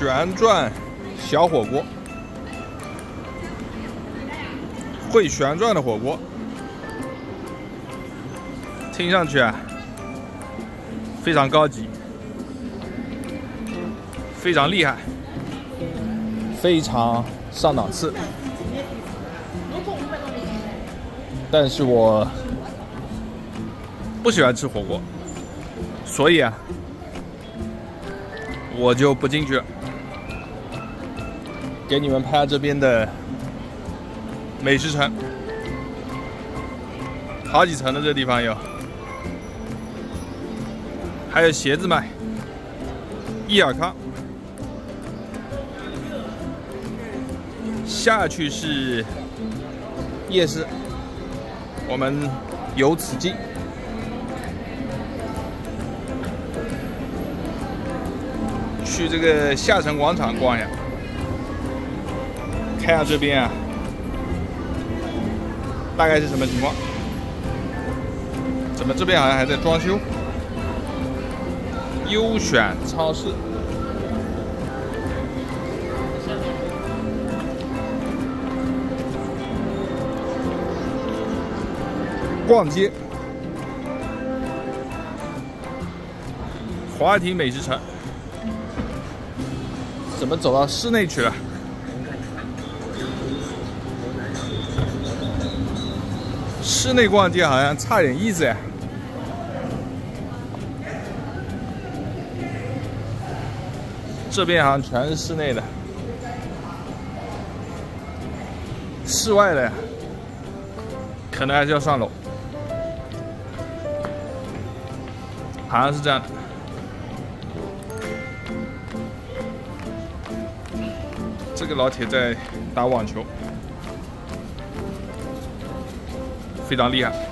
旋转小火锅，会旋转的火锅，听上去啊非常高级，非常厉害，非常上档次。但是我不喜欢吃火锅，所以啊，我就不进去了。给你们拍这边的美食城，好几层的这地方有，还有鞋子卖，意尔康，下去是夜市。我们由此进，去这个下沉广场逛一下，看下这边啊，大概是什么情况？怎么这边好像还在装修？优选超市。逛街，华亭美食城，怎么走到室内去了？室内逛街好像差点意思呀。这边好像全是室内的，室外的呀，可能还是要上楼。好像是这样，这个老铁在打网球，非常厉害。